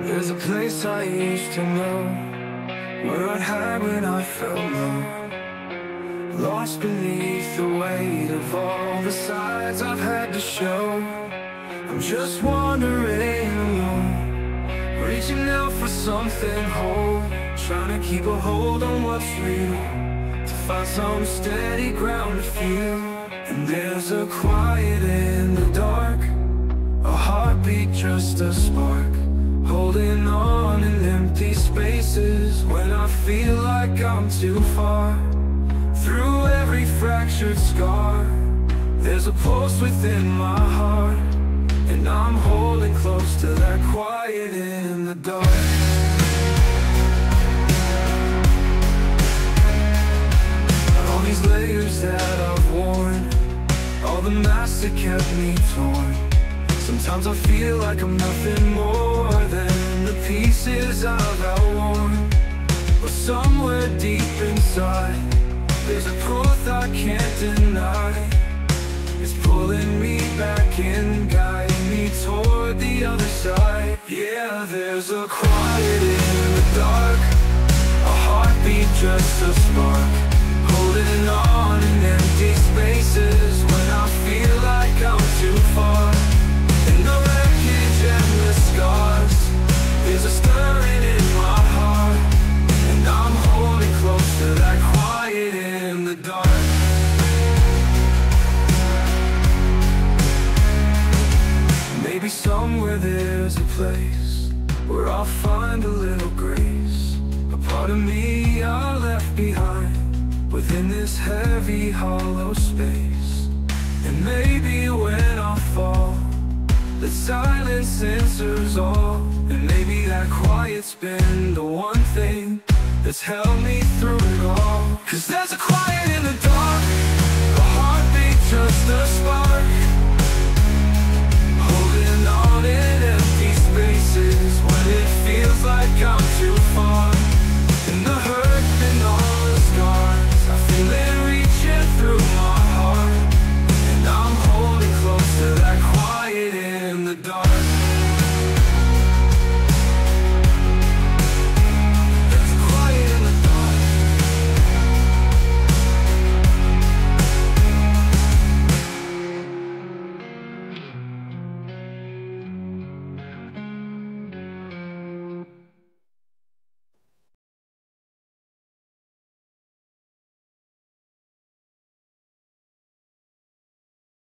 There's a place I used to know Where I'd hide when I felt low. Lost beneath the weight of all the sides I've had to show. I'm just wandering alone Reaching out for something whole. Trying to keep a hold on what's real To find some steady ground to feel. And there's a quiet in the dark A heartbeat, just a spark in empty spaces When I feel like I'm too far. Through every fractured scar There's a pulse within my heart And I'm holding close to that quiet in the dark. All these layers that I've worn All the masks that kept me torn Sometimes I feel like I'm nothing more than pieces I've outworn But somewhere deep inside There's a truth I can't deny. It's pulling me back in, guiding me toward the other side. Yeah, there's a quiet in the dark A heartbeat, just a spark Holding on in empty spaces there's a place Where I'll find a little grace. A part of me I left behind Within this heavy hollow space. And maybe when I fall The silence answers all. And maybe that quiet's been the one thing That's held me through it all. Cause there's a quiet in the dark